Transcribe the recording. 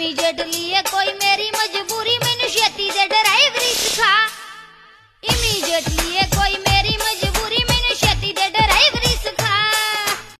immediately है कोई में